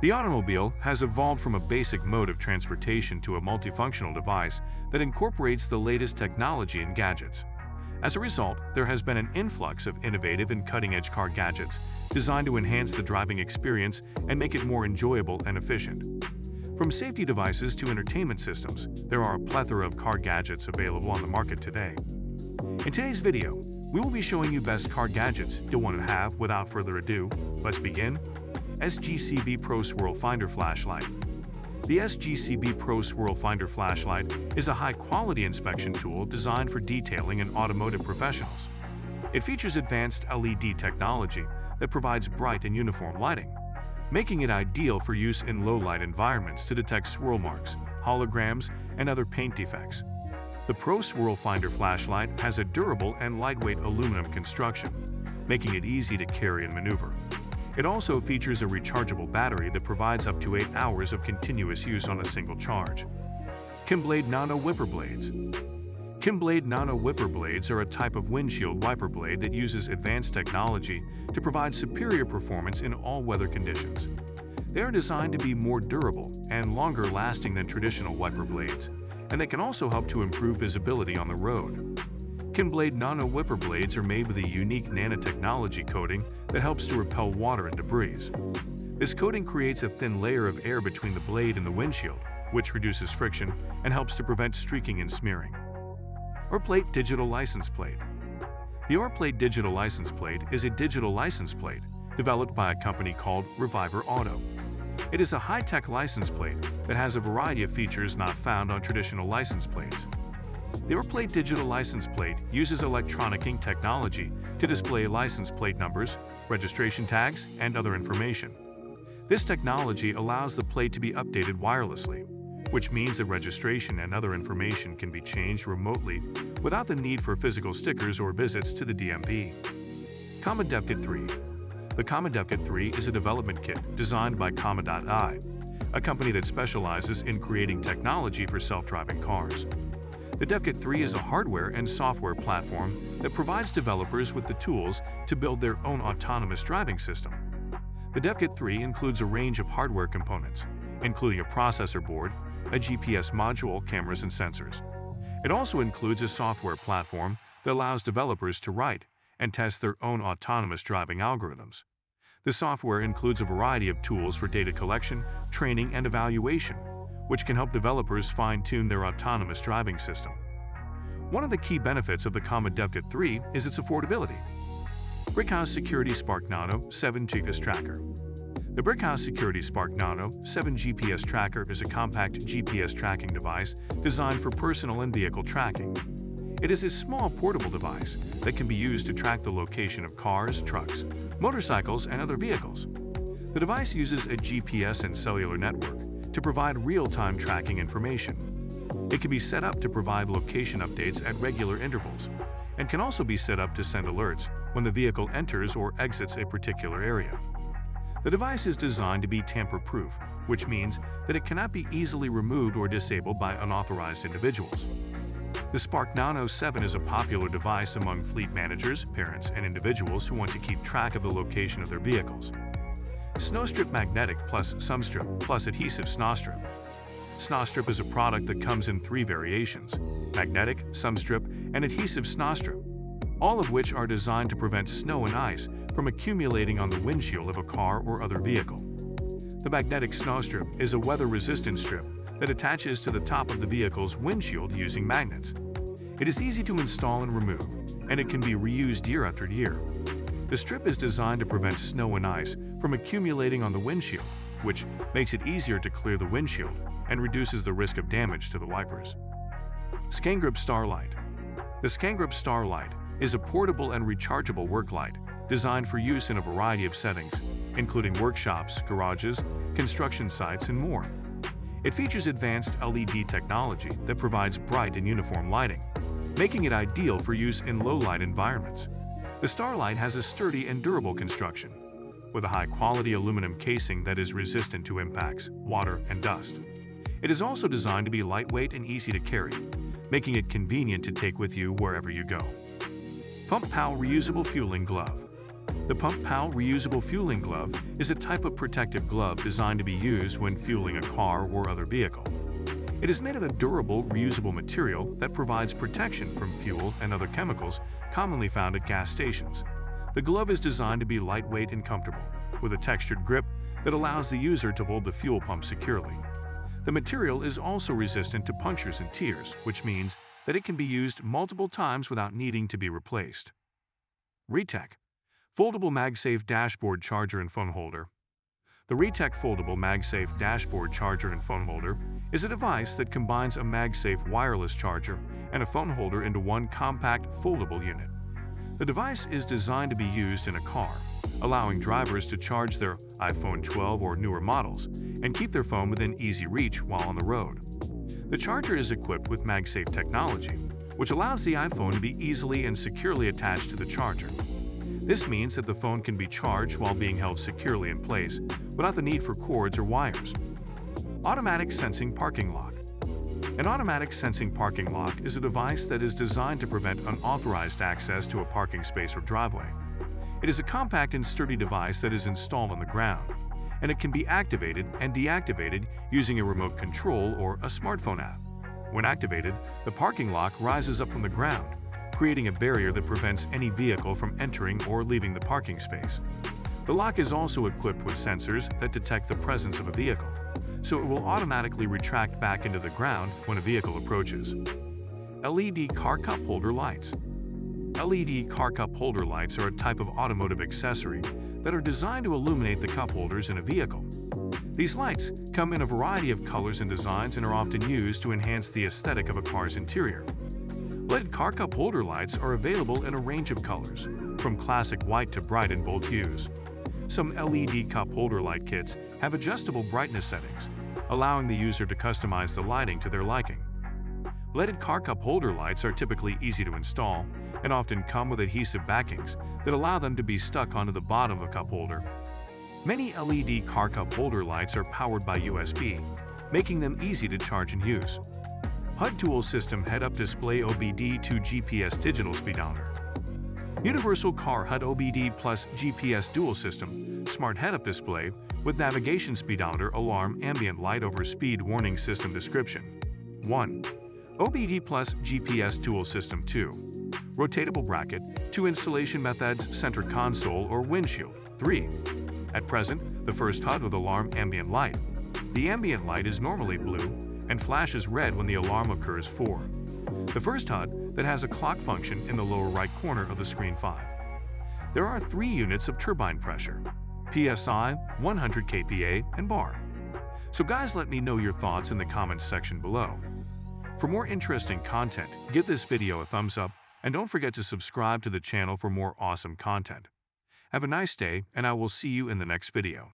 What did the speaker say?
The automobile has evolved from a basic mode of transportation to a multifunctional device that incorporates the latest technology and gadgets. As a result, there has been an influx of innovative and cutting-edge car gadgets designed to enhance the driving experience and make it more enjoyable and efficient. From safety devices to entertainment systems, there are a plethora of car gadgets available on the market today. In today's video, we will be showing you best car gadgets you'll want to have without further ado. Let's begin. SGCB Pro Swirl Finder Flashlight The SGCB Pro Swirl Finder Flashlight is a high-quality inspection tool designed for detailing and automotive professionals. It features advanced LED technology that provides bright and uniform lighting, making it ideal for use in low-light environments to detect swirl marks, holograms, and other paint defects. The Pro Swirl Finder flashlight has a durable and lightweight aluminum construction, making it easy to carry and maneuver. It also features a rechargeable battery that provides up to 8 hours of continuous use on a single charge. Kimblade Nano Wiper Blades Kimblade Nano Wiper Blades are a type of windshield wiper blade that uses advanced technology to provide superior performance in all weather conditions. They are designed to be more durable and longer lasting than traditional wiper blades, and they can also help to improve visibility on the road. Kimblade nano whipper Blades are made with a unique nanotechnology coating that helps to repel water and debris. This coating creates a thin layer of air between the blade and the windshield, which reduces friction and helps to prevent streaking and smearing. RPlate Digital License Plate The RPlate Digital License Plate is a digital license plate developed by a company called Reviver Auto. It is a high-tech license plate that has a variety of features not found on traditional license plates. The RPlate digital license plate uses electronic ink technology to display license plate numbers, registration tags, and other information. This technology allows the plate to be updated wirelessly, which means that registration and other information can be changed remotely without the need for physical stickers or visits to the DMV. Comma DevKit 3 The Comma DevKit 3 is a development kit designed by Comma.ai, a company that specializes in creating technology for self-driving cars. The DevKit 3 is a hardware and software platform that provides developers with the tools to build their own autonomous driving system. The DevKit 3 includes a range of hardware components, including a processor board, a GPS module, cameras, and sensors. It also includes a software platform that allows developers to write and test their own autonomous driving algorithms. The software includes a variety of tools for data collection, training, and evaluation, which can help developers fine-tune their autonomous driving system. One of the key benefits of the Comma DevKit 3 is its affordability. Brickhouse Security Spark Nano 7 GPS Tracker The Brickhouse Security Spark Nano 7 GPS Tracker is a compact GPS tracking device designed for personal and vehicle tracking. It is a small portable device that can be used to track the location of cars, trucks, motorcycles, and other vehicles. The device uses a GPS and cellular network to provide real-time tracking information. It can be set up to provide location updates at regular intervals and can also be set up to send alerts when the vehicle enters or exits a particular area. The device is designed to be tamper-proof, which means that it cannot be easily removed or disabled by unauthorized individuals. The Spark Nano 7 is a popular device among fleet managers, parents, and individuals who want to keep track of the location of their vehicles. Snowstrip Magnetic plus Sumstrip plus Adhesive Snowstrip. Snowstrip is a product that comes in three variations, magnetic, Sumstrip, and adhesive Snowstrip, all of which are designed to prevent snow and ice from accumulating on the windshield of a car or other vehicle. The magnetic Snowstrip is a weather-resistant strip that attaches to the top of the vehicle's windshield using magnets. It is easy to install and remove, and it can be reused year after year. The strip is designed to prevent snow and ice from accumulating on the windshield, which makes it easier to clear the windshield and reduces the risk of damage to the wipers. Scangrip Starlight The Scangrip Starlight is a portable and rechargeable work light designed for use in a variety of settings, including workshops, garages, construction sites, and more. It features advanced LED technology that provides bright and uniform lighting, making it ideal for use in low-light environments. The Starlight has a sturdy and durable construction, with a high-quality aluminum casing that is resistant to impacts, water, and dust. It is also designed to be lightweight and easy to carry, making it convenient to take with you wherever you go. Pump Pal Reusable Fueling Glove The Pump Pal Reusable Fueling Glove is a type of protective glove designed to be used when fueling a car or other vehicle. It is made of a durable, reusable material that provides protection from fuel and other chemicals commonly found at gas stations. The glove is designed to be lightweight and comfortable, with a textured grip that allows the user to hold the fuel pump securely. The material is also resistant to punctures and tears, which means that it can be used multiple times without needing to be replaced. Retech Foldable MagSafe Dashboard Charger and Phone Holder The Retech Foldable MagSafe Dashboard Charger and Phone Holder is a device that combines a MagSafe wireless charger and a phone holder into one compact, foldable unit. The device is designed to be used in a car, allowing drivers to charge their iPhone 12 or newer models and keep their phone within easy reach while on the road. The charger is equipped with MagSafe technology, which allows the iPhone to be easily and securely attached to the charger. This means that the phone can be charged while being held securely in place without the need for cords or wires. Automatic Sensing Parking Lock An automatic sensing parking lock is a device that is designed to prevent unauthorized access to a parking space or driveway. It is a compact and sturdy device that is installed on the ground, and it can be activated and deactivated using a remote control or a smartphone app. When activated, the parking lock rises up from the ground, creating a barrier that prevents any vehicle from entering or leaving the parking space. The lock is also equipped with sensors that detect the presence of a vehicle, so it will automatically retract back into the ground when a vehicle approaches. LED Car Cup Holder Lights LED car cup holder lights are a type of automotive accessory that are designed to illuminate the cup holders in a vehicle. These lights come in a variety of colors and designs and are often used to enhance the aesthetic of a car's interior. LED car cup holder lights are available in a range of colors, from classic white to bright and bold hues. Some LED cup holder light kits have adjustable brightness settings, allowing the user to customize the lighting to their liking. Leaded car cup holder lights are typically easy to install and often come with adhesive backings that allow them to be stuck onto the bottom of a cup holder. Many LED car cup holder lights are powered by USB, making them easy to charge and use. HUD Tool System Head-Up Display OBD to GPS Digital Speedometer Universal Car HUD OBD plus GPS Dual System Smart Head-Up Display with Navigation Speedometer Alarm Ambient Light over Speed Warning System Description 1. OBD plus GPS Dual System 2 Rotatable bracket, two installation methods center console or windshield 3. At present, the first HUD with alarm ambient light. The ambient light is normally blue and flashes red when the alarm occurs 4. The first HUD that has a clock function in the lower right corner of the screen 5. There are three units of turbine pressure, PSI, 100 kPa, and bar. So guys let me know your thoughts in the comments section below. For more interesting content, give this video a thumbs up and don't forget to subscribe to the channel for more awesome content. Have a nice day and I will see you in the next video.